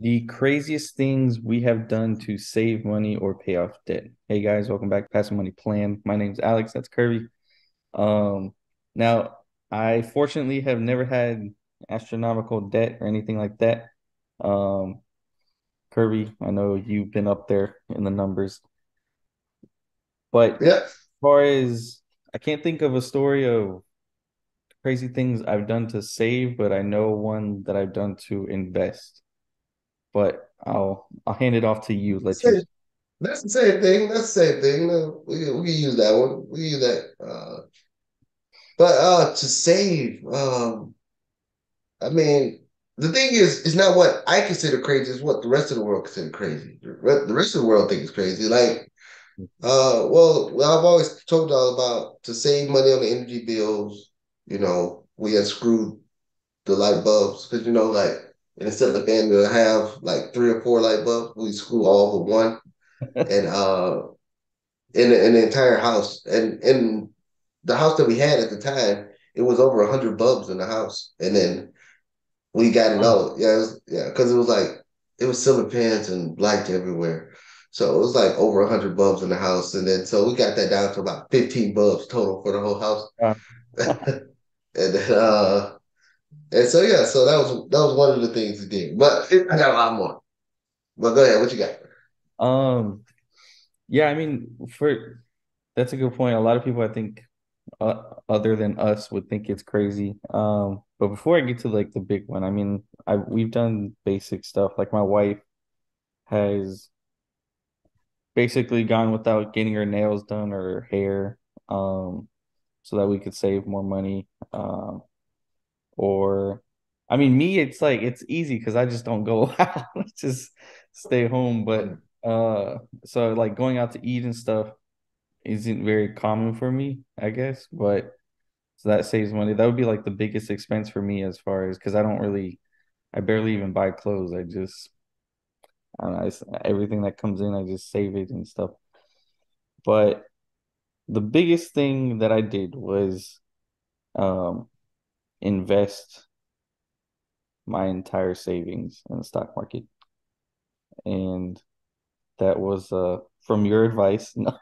The craziest things we have done to save money or pay off debt. Hey guys, welcome back to Passive Money Plan. My name is Alex. That's Kirby. Um, now I fortunately have never had astronomical debt or anything like that. Um, Kirby, I know you've been up there in the numbers, but Yeah. as far as I can't think of a story of crazy things I've done to save, but I know one that I've done to invest. But I'll I'll hand it off to you. Let you. Same, that's the same thing. That's the same thing. Uh, We we can use that one. We can use that. Uh, but uh, to save, um, I mean, the thing is, it's not what I consider crazy. It's what the rest of the world consider crazy. The rest of the world thinks crazy. Like, uh, well, well, I've always told y'all about to save money on the energy bills. You know, we unscrewed the light bulbs because you know, like, instead of the family to have like three or four light bulbs, we screw all but one. and uh in the, in the entire house. And in the house that we had at the time it was over 100 bulbs in the house. And then we got it all. Yeah it was, yeah because it was like it was silver fans and lights everywhere. So it was like over 100 bulbs in the house. And then so we got that down to about 15 bulbs total for the whole house. And then uh and so yeah so that was that was one of the things we did but it, i got a lot more but go ahead what you got um, yeah, I mean, for that's a good point. A lot of people, I think, uh, other than us, would think it's crazy. Um, but before I get to like the big one, I mean, I we've done basic stuff. Like my wife has basically gone without getting her nails done or her hair, um, so that we could save more money. Um, or I mean, me, it's like it's easy because I just don't go out, just stay home. But uh, so like going out to eat and stuff isn't very common for me, I guess. But so that saves money. That would be like the biggest expense for me as far as because I don't really, I barely even buy clothes. I just, I don't know, everything that comes in, I just save it and stuff. But the biggest thing that I did was um invest my entire savings in the stock market. And that was uh from your advice. No,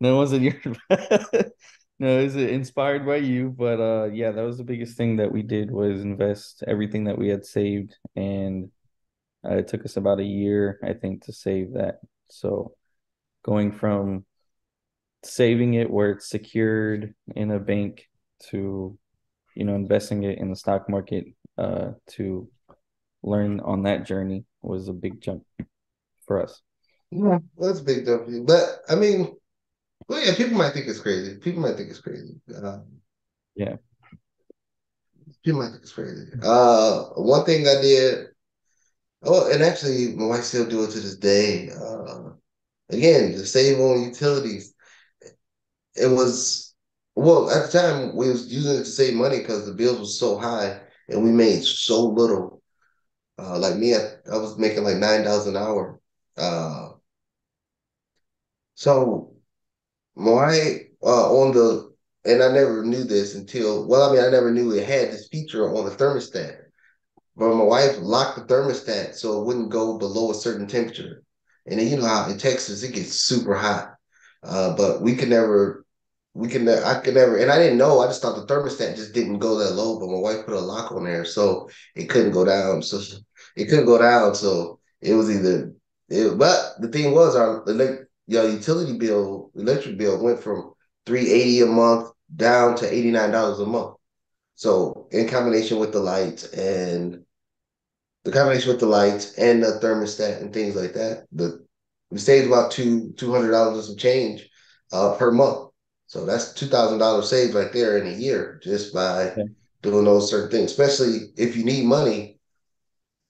no, it wasn't your. No, it inspired by you. But uh yeah, that was the biggest thing that we did was invest everything that we had saved. And uh, it took us about a year, I think, to save that. So going from saving it where it's secured in a bank to, you know, investing it in the stock market uh to learn on that journey was a big jump for us. Yeah, that's a big jump. But I mean, well, yeah, people might think it's crazy. People might think it's crazy. Uh, Yeah. people might think it's crazy. Uh, one thing I did. Oh, and actually, my wife still do it to this day. Uh, again, to save on utilities. It was well at the time we was using it to save money because the bills was so high and we made so little. Uh, like me, I, I was making like nine dollars an hour. Uh, so My uh on the and I never knew this until well, I mean, I never knew it had this feature on the thermostat. But my wife locked the thermostat so it wouldn't go below a certain temperature. And then you know how in Texas it gets super hot. Uh, but we could never, we can I could never, and I didn't know. I just thought the thermostat just didn't go that low. But my wife put a lock on there, so it couldn't go down. So it couldn't go down. So it was either, it, but the thing was our elect, your utility bill, electric bill went from three eighty a month down to eighty nine dollars a month. So in combination with the lights and the combination with the lights and the thermostat and things like that, the we saved about two two hundred dollars some change uh, per month. So that's two thousand dollars saved right there in a year just by Yeah. doing those certain things. Especially if you need money,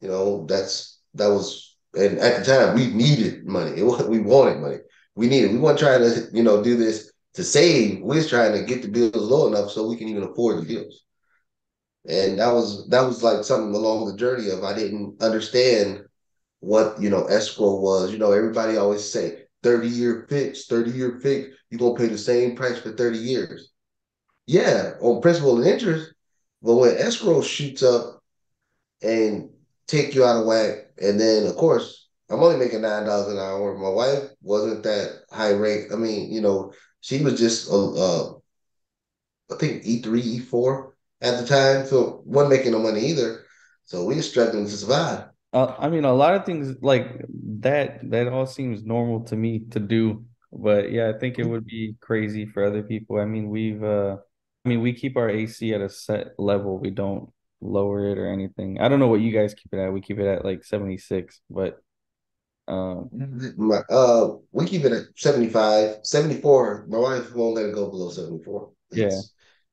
you know that's that was and at the time we needed money. It was, we wanted money. We needed. We weren't trying to you know do this to save. We was trying to get the bills low enough so we can even afford the bills. And that was that was like something along the journey of I didn't understand what you know escrow was. You know, everybody always say 30 year fix, 30 year fix, you're gonna pay the same price for 30 years. Yeah, on principal and interest, but when escrow shoots up and take you out of whack. And then of course, I'm only making nine dollars an hour. My wife wasn't that high rate. I mean, you know, she was just uh, uh I think E three, E four at the time, so wasn't making no money either. So we were struggling to survive. Uh, I mean, a lot of things like that. That all seems normal to me to do, but yeah, I think it would be crazy for other people. I mean, we've, uh, I mean, we keep our AC at a set level. We don't lower it or anything. I don't know what you guys keep it at. We keep it at like seventy six, but um, my, uh, we keep it at 75, 74. My wife won't let it go below 74. It's, yeah.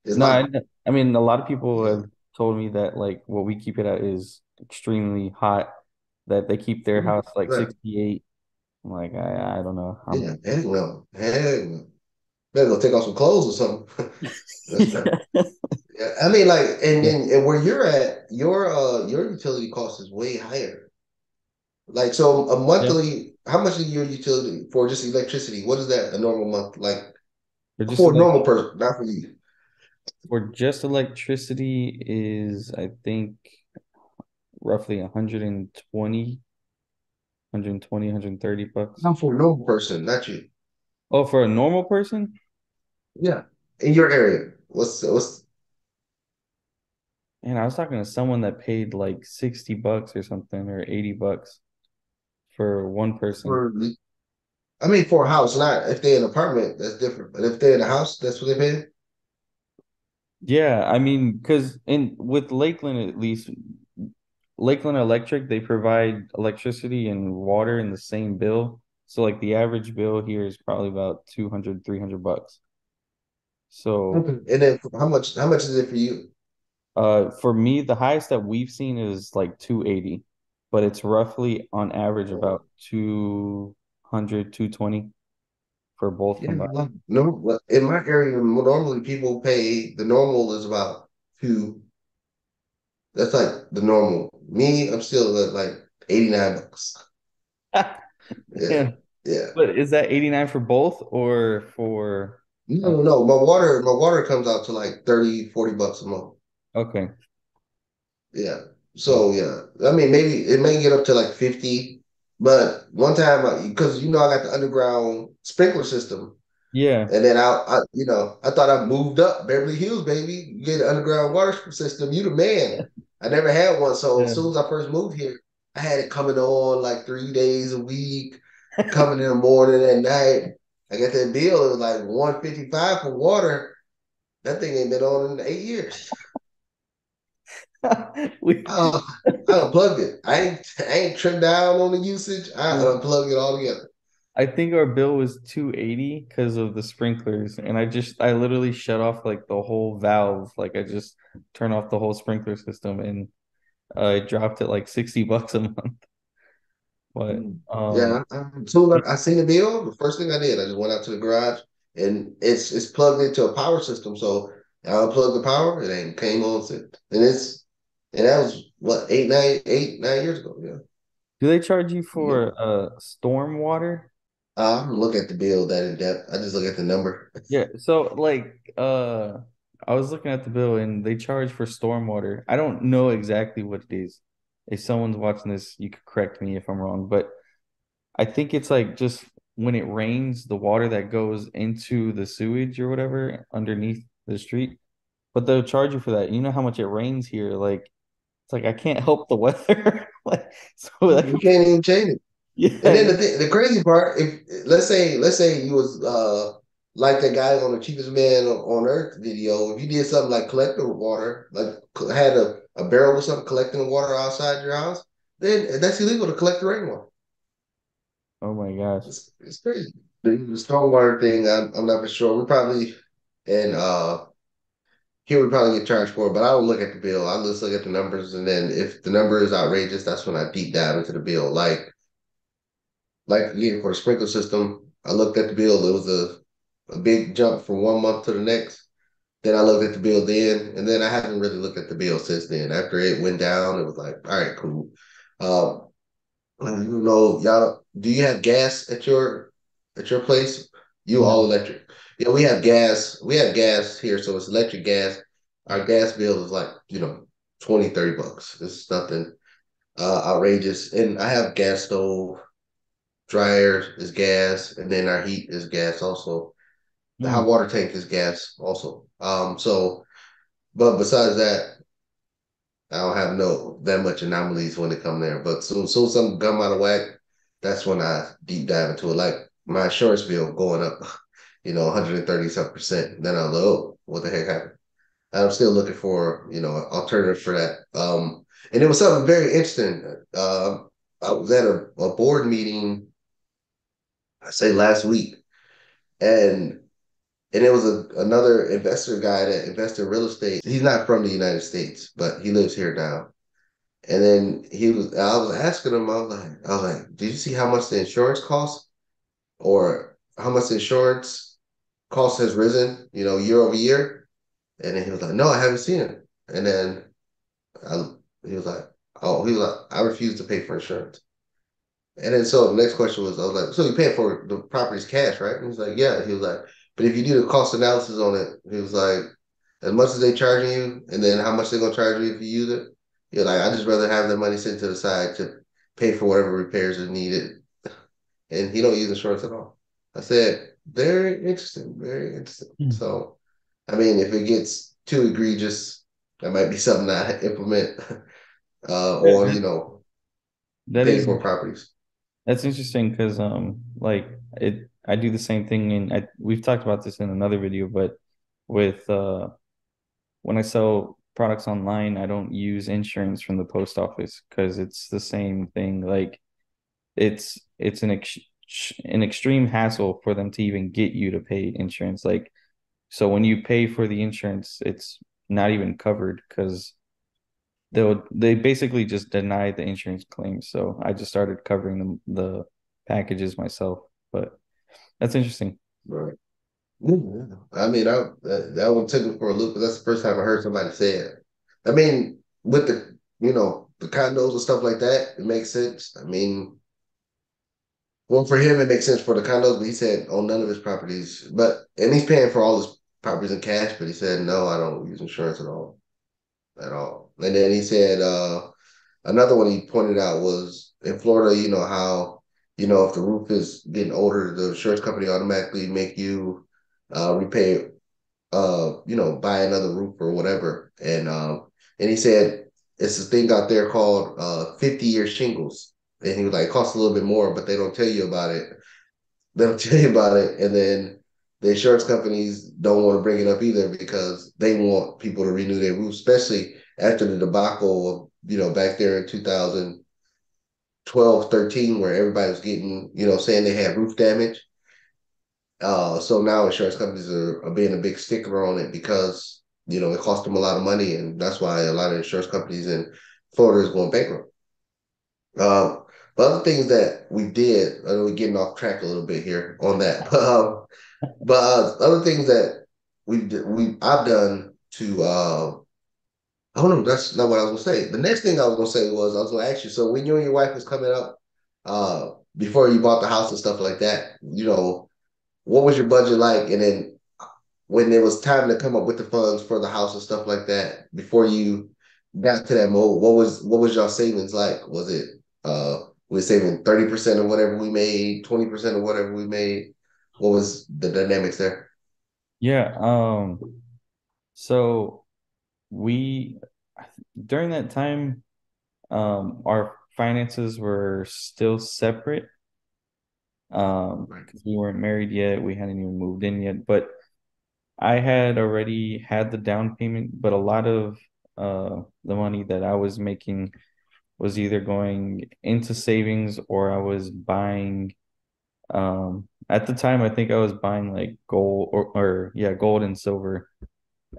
It's no, not, I, I, mean, a lot of people have told me that like what we keep it at is extremely hot, that they keep their mm-hmm. house like right. 68. I'm like, I, I don't know. I'm, yeah, heck no. Heck no. Better go take off some clothes or something. yeah, I mean, like, and, then and where you're at, your uh your utility cost is way higher. Like so, a monthly. Yeah. How much is your utility for just electricity? What is that a normal month like for, for a normal person, not for you? For just electricity is I think roughly 120 120 130 bucks. Not for a normal person, not you. Oh, for a normal person? Yeah. In your area. What's what's and I was talking to someone that paid like 60 bucks or something or 80 bucks for one person. For, I mean, for a house, not if they're in an apartment, that's different. But if they're in a house, that's what they pay. Yeah, I mean, because in with Lakeland at least, Lakeland Electric they provide electricity and water in the same bill. So like the average bill here is probably about 200, 300 bucks. So and then how much how much is it for you? Uh, for me, the highest that we've seen is like 280 but it's roughly on average about 200, 220 for both yeah, combined. No, in my area, normally people pay the normal is about two. That's like the normal. Me, I'm still at like 89 bucks. yeah. yeah. Yeah. But is that 89 for both or for No, no, no. My water, my water comes out to like 30, 40 bucks a month. Okay. Yeah. So yeah, I mean maybe it may get up to like fifty, but one time because you know I got the underground sprinkler system. Yeah, and then I, I, you know, I thought I moved up Beverly Hills, baby. You get an underground water system, you the man. I never had one, so yeah. as soon as I first moved here, I had it coming on like three days a week, coming in the morning and night. I got that bill. It was like one fifty five for water. That thing ain't been on in eight years. we uh, I unplugged it. I ain't I ain't trimmed down on the usage. I unplugged it all together. I think our bill was 280 because of the sprinklers. And I just I literally shut off like the whole valve. Like I just turned off the whole sprinkler system and uh, I dropped it like 60 bucks a month. But mm. um, yeah, so I seen the bill. The first thing I did, I just went out to the garage and it's it's plugged into a power system. So I unplugged the power, it ain't came on and it's and that was what eight, nine, eight, nine years ago. Yeah. Do they charge you for yeah. uh storm water? I don't look at the bill that in depth. I just look at the number. yeah. So like uh I was looking at the bill and they charge for stormwater. I don't know exactly what it is. If someone's watching this, you could correct me if I'm wrong, but I think it's like just when it rains, the water that goes into the sewage or whatever underneath the street. But they'll charge you for that. You know how much it rains here. Like it's like I can't help the weather. like, so like, you can't even change it. Yeah. And then the th- the crazy part, if let's say let's say you was uh like that guy on the cheapest man on earth video, if you did something like collect the water, like had a, a barrel or something collecting the water outside your house, then that's illegal to collect the rainwater. Oh my gosh. It's, it's crazy. The, the stormwater thing, I'm, I'm not for sure. We probably and uh here we probably get charged for it, but I don't look at the bill. I just look at the numbers, and then if the number is outrageous, that's when I deep dive into the bill. Like, like again for the sprinkler system, I looked at the bill. It was a, a big jump from one month to the next. Then I looked at the bill then, and then I haven't really looked at the bill since then. After it went down, it was like, all right, cool. Um, don't know, y'all. Do you have gas at your at your place? You all electric? Yeah, we have gas. We have gas here, so it's electric gas. Our gas bill is like, you know, 20, 30 bucks. It's nothing. uh, outrageous. And I have gas stove, dryer is gas, and then our heat is gas also. The Hmm. hot water tank is gas also. Um, so, but besides that, I don't have no that much anomalies when it come there. But soon, soon something come out of whack, that's when I deep dive into it. Like my insurance bill going up, you know, 130 some percent. Then I'll oh, what the heck happened? I'm still looking for, you know, alternative for that. Um, and it was something very interesting. Uh, I was at a, a board meeting, I say last week, and and it was a, another investor guy that invested in real estate. He's not from the United States, but he lives here now. And then he was, I was asking him, I was like, I was like, did you see how much the insurance costs, or how much insurance cost has risen, you know, year over year? And then he was like, no, I haven't seen it. And then I, he was like, oh, he was like, I refuse to pay for insurance. And then so the next question was, I was like, so you paying for the property's cash, right? And he was like, yeah. He was like, but if you do the cost analysis on it, he was like, as much as they charging you, and then how much they're gonna charge you if you use it, you're like, I just rather have the money sent to the side to pay for whatever repairs are needed. And he don't use insurance at all. I said, very interesting, very interesting. Hmm. So, I mean, if it gets too egregious, that might be something I implement uh, on, you know, That pay is for properties. That's interesting because um like it I do the same thing and I we've talked about this in another video, but with uh when I sell products online, I don't use insurance from the post office because it's the same thing. Like it's it's an ex an extreme hassle for them to even get you to pay insurance. Like so when you pay for the insurance, it's not even covered because they'll they basically just deny the insurance claims. So I just started covering the the packages myself. But that's interesting. Right. I mean, I, that, one took me for a loop, but that's the first time I heard somebody say it. I mean, with the, you know, the condos and stuff like that, it makes sense. I mean, well, for him, it makes sense for the condos, but he said on none of his properties, but, and he's paying for all his properties in cash, but he said, no, I don't use insurance at all, at all. And then he said, uh, another one he pointed out was in Florida, you know, how, you know, if the roof is getting older, the insurance company automatically make you uh, repay uh, you know, buy another roof or whatever. And um, and he said it's a thing out there called uh 50 year shingles. And he was like, it costs a little bit more, but they don't tell you about it. They don't tell you about it. And then the insurance companies don't want to bring it up either because they want people to renew their roofs, especially after the debacle you know, back there in 2012, 13, where everybody was getting, you know, saying they had roof damage uh, so now insurance companies are, are being a big sticker on it because you know it cost them a lot of money, and that's why a lot of insurance companies in Florida is going bankrupt. Um, but other things that we did, I know we're getting off track a little bit here on that, um, but uh, other things that we we I've done to uh, Don't know, that's not what I was gonna say. The next thing I was gonna say was I was gonna ask you. So when you and your wife was coming up, uh, before you bought the house and stuff like that, you know what was your budget like? And then when it was time to come up with the funds for the house and stuff like that, before you got to that mode, what was what was your savings like? Was it uh we saving 30% of whatever we made, 20% of whatever we made? What was the dynamics there? Yeah, um so we during that time um our finances were still separate um Right. because we weren't married yet, we hadn't even moved in yet, but I had already had the down payment, but a lot of uh the money that I was making was either going into savings or I was buying um at the time I think I was buying like gold or, or yeah, gold and silver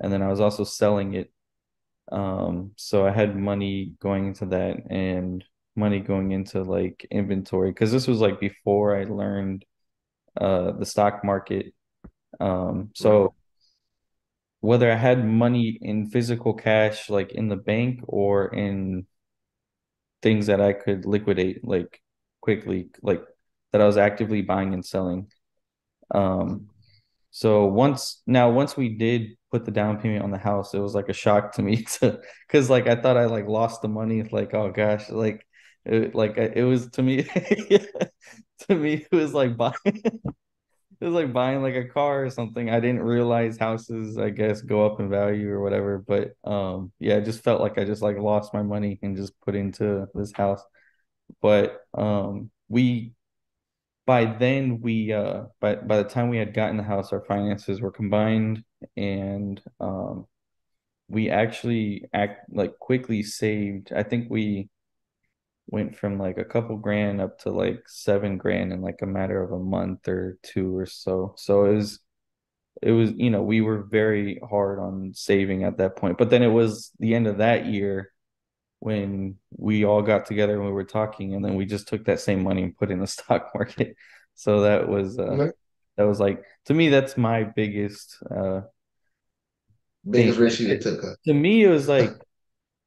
and then I was also selling it. Um so I had money going into that and money going into like inventory because this was like before I learned uh the stock market. Um so whether I had money in physical cash, like in the bank or in things that I could liquidate like quickly, like that I was actively buying and selling. Um, so once now once we did put the down payment on the house, it was like a shock to me to because like I thought I like lost the money, like oh gosh, like it, like it was to me to me it was like buying it was like buying like a car or something. I didn't realize houses, I guess, go up in value or whatever. But um yeah, it just felt like I just like lost my money and just put into this house. But um we by then we uh by by the time we had gotten the house, our finances were combined and um we actually act like quickly saved. I think we went from like a couple grand up to like seven grand in like a matter of a month or two or so. So it was it was, you know, we were very hard on saving at that point. But then it was the end of that year when we all got together and we were talking and then we just took that same money and put in the stock market. So that was uh mm-hmm. that was like to me that's my biggest uh biggest risk you took. To me it was like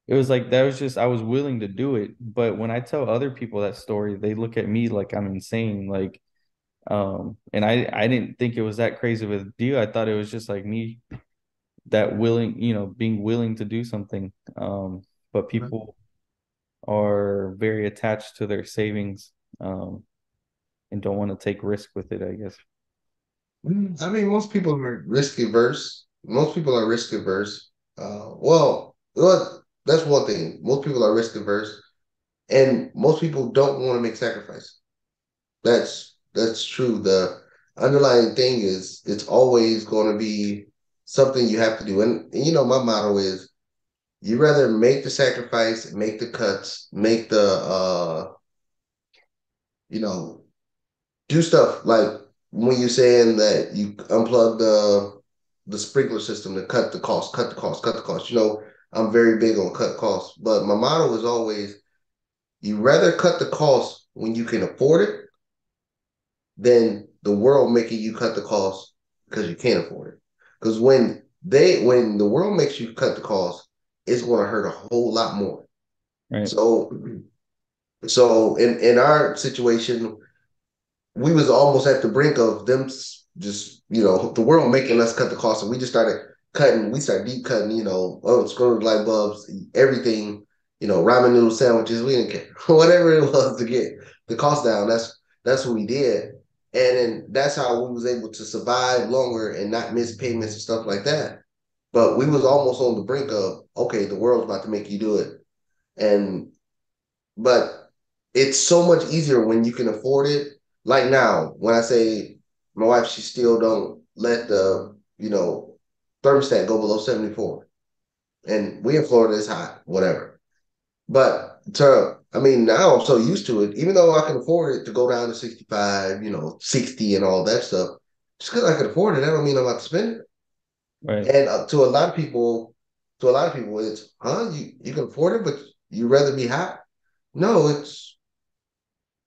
it was like that was just I was willing to do it. But when I tell other people that story, they look at me like I'm insane. Like um and I I didn't think it was that crazy of a deal. I thought it was just like me that willing, you know, being willing to do something. Um but people are very attached to their savings um and don't want to take risk with it, I guess. I mean, most people are risk averse. Most people are risk averse. Uh, well, that's one thing. Most people are risk averse, and most people don't want to make sacrifice. That's that's true. The underlying thing is it's always going to be something you have to do. And, and you know, my motto is you rather make the sacrifice, make the cuts, make the uh you know, do stuff like when you're saying that you unplug the the sprinkler system to cut the cost, cut the cost, cut the cost. You know, I'm very big on cut costs, but my motto is always you rather cut the cost when you can afford it than the world making you cut the cost because you can't afford it. Because when they when the world makes you cut the cost, it's going to hurt a whole lot more. Right. So, so in in our situation, we was almost at the brink of them just you know the world making us cut the cost, and we just started cutting, we started deep cutting, you know, oh, unscrewed light bulbs, everything, you know, ramen noodle sandwiches. We didn't care whatever it was to get the cost down. That's that's what we did, and then that's how we was able to survive longer and not miss payments and stuff like that. But we was almost on the brink of okay, the world's about to make you do it, and but it's so much easier when you can afford it. Like now, when I say my wife, she still don't let the you know thermostat go below 74. And we in Florida is hot, whatever. But to I mean, now I'm so used to it, even though I can afford it to go down to 65, you know, 60 and all that stuff, just because I can afford it, that don't mean I'm about to spend it. Right. And uh, to a lot of people, to a lot of people, it's, huh, you, you can afford it, but you rather be hot? No, it's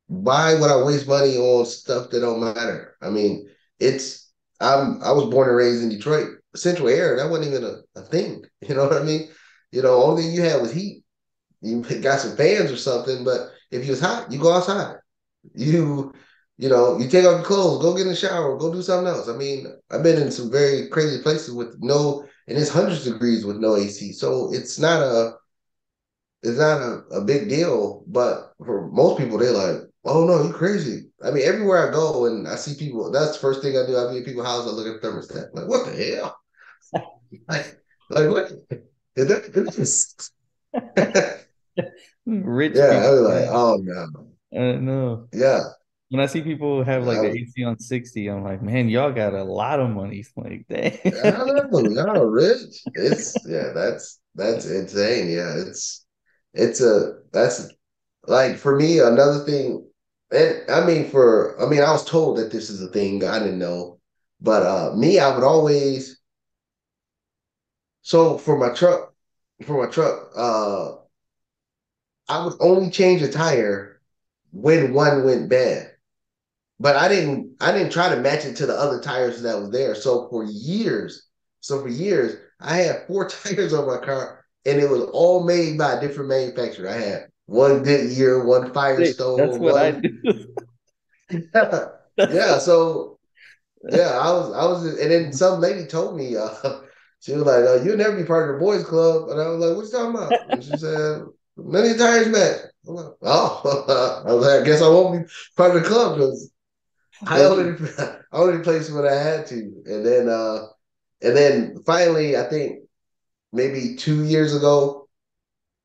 why would I waste money on stuff that don't matter? I mean, it's I'm I was born and raised in Detroit central air, that wasn't even a, a thing. You know what I mean? You know, only thing you had was heat. You got some fans or something, but if you was hot, you go outside. You, you know, you take off your clothes, go get in the shower, go do something else. I mean, I've been in some very crazy places with no, and it's hundreds of degrees with no AC. So it's not a, it's not a, a big deal. But for most people, they're like, oh no, you're crazy. I mean, everywhere I go and I see people, that's the first thing I do. I meet people's house, I look at the thermostat. Like, what the hell? like, like what? Is that, this Rich yeah, people. I was like, oh no. Uh, no. Yeah. When I see people have like the AC on 60, I'm like, man, y'all got a lot of money. Like, dang. I don't know, y'all rich. It's yeah, that's that's insane. Yeah, it's it's a that's like for me, another thing, and I mean for I mean, I was told that this is a thing, I didn't know. But uh me, I would always so for my truck, for my truck, uh, I would only change a tire when one went bad. But I didn't I didn't try to match it to the other tires that was there. So for years, so for years, I had four tires on my car and it was all made by a different manufacturer. I had one Goodyear, one Firestone. That's what one... I do. yeah, so yeah, I was I was and then some lady told me uh she was like, oh, "You'll never be part of the boys' club," and I was like, "What you talking about?" And she said, many tires back. oh, I, like, I guess I won't be part of the club because I only I only placed when I had to, and then uh, and then finally, I think maybe two years ago,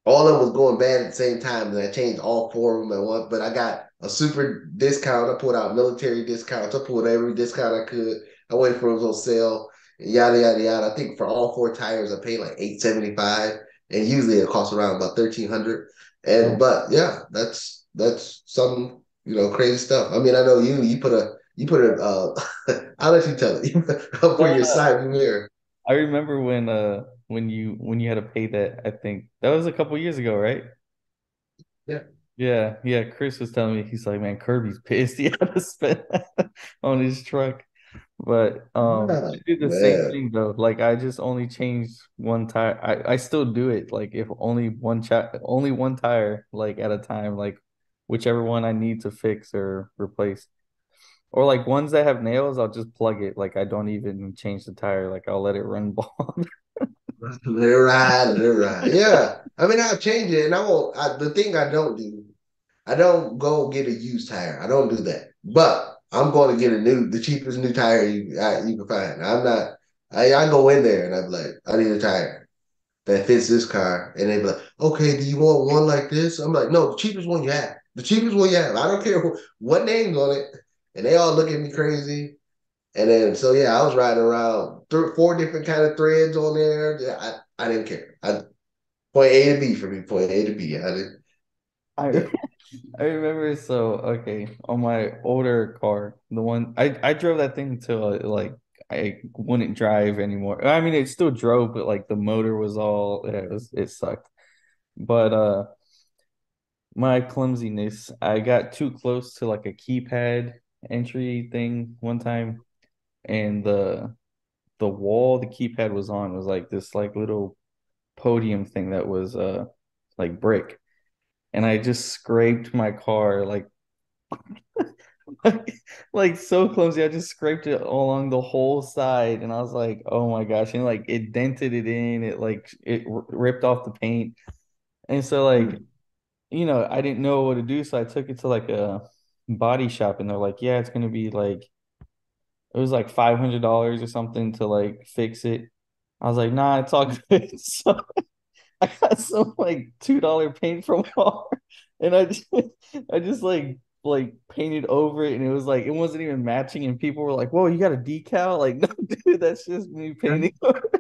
all of them was going bad at the same time, and I changed all four of them at once. But I got a super discount. I pulled out military discounts. I pulled every discount I could. I waited for it on sale. Yada yada yada. I think for all four tires, I paid like eight seventy five, and usually it costs around about thirteen hundred. And but yeah, that's that's some you know crazy stuff. I mean, I know you you put a you put a uh, I'll let you tell it. You put Yeah, your side mirror. I remember when uh when you when you had to pay that, I think that was a couple years ago, right? Yeah. Yeah, yeah. Chris was telling me he's like, man, Kirby's pissed he had to spend on his truck. But um Yeah, did the same thing though. Like I just only changed one tire. I, I still do it. Like if only one cha only one tire like at a time, like whichever one I need to fix or replace. Or like ones that have nails, I'll just plug it. Like I don't even change the tire. Like I'll let it run bald. Let it ride, let it ride. Yeah. I mean, I'll change it, and I won't. I, the thing I don't do, I don't go get a used tire. I don't do that. But I'm going to get a new, the cheapest new tire you I, you can find. I'm not. I, I go in there and I'm like, I need a tire that fits this car, and they be like, okay, do you want one like this? I'm like, no, the cheapest one you have. The cheapest one you have. I don't care what name's on it, and they all look at me crazy. And then so yeah, I was riding around th- four different kind of threads on there. Yeah, I, I didn't care. I point A to B for me, point A to B. I didn't. I I remember so okay on my older car, the one I I drove that thing till uh, like I wouldn't drive anymore. I mean, it still drove, but like the motor was all yeah, it was it sucked. But uh, my clumsiness, I got too close to like a keypad entry thing one time, and the the wall the keypad was on was like this like little podium thing that was uh like brick, and I just scraped my car like like, like so clumsy. I just scraped it along the whole side, and I was like, "Oh my gosh!" And like it dented it in. It like it ripped off the paint, and so like. You know, I didn't know what to do, so I took it to like a body shop, and they're like, "Yeah, it's gonna be like it was like five hundred dollars or something to like fix it." I was like, "Nah, it's all good." So I got some like two dollar paint from Walmart, and I just I just like like painted over it, and it was like it wasn't even matching, and people were like, "Whoa, you got a decal?" Like, no, dude, that's just me painting over.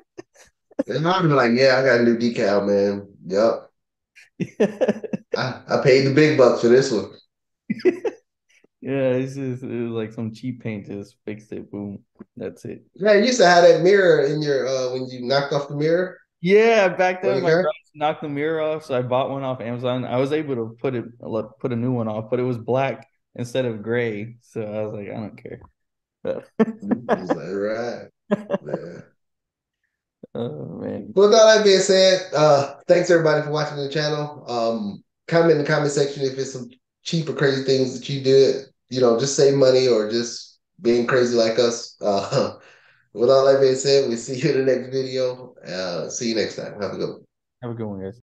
And I'd be like, yeah, I got a new decal, man. Yep. I, I paid the big bucks for this one. Yeah, it's just it was like some cheap paint, just fixed it, boom, that's it. Yeah, you used to have that mirror in your uh when you knocked off the mirror Yeah, back then my knocked the mirror off, so I bought one off Amazon. I was able to put it put a new one off, but it was black instead of gray, so I was like, I don't care. He's like, right. Yeah. Oh man. With all that being said, uh, thanks everybody for watching the channel. Um, comment in the comment section if it's some cheap or crazy things that you did. You know, just save money or just being crazy like us. Uh, with all that being said, we'll see you in the next video. Uh, see you next time. Have a good one. Have a good one, guys.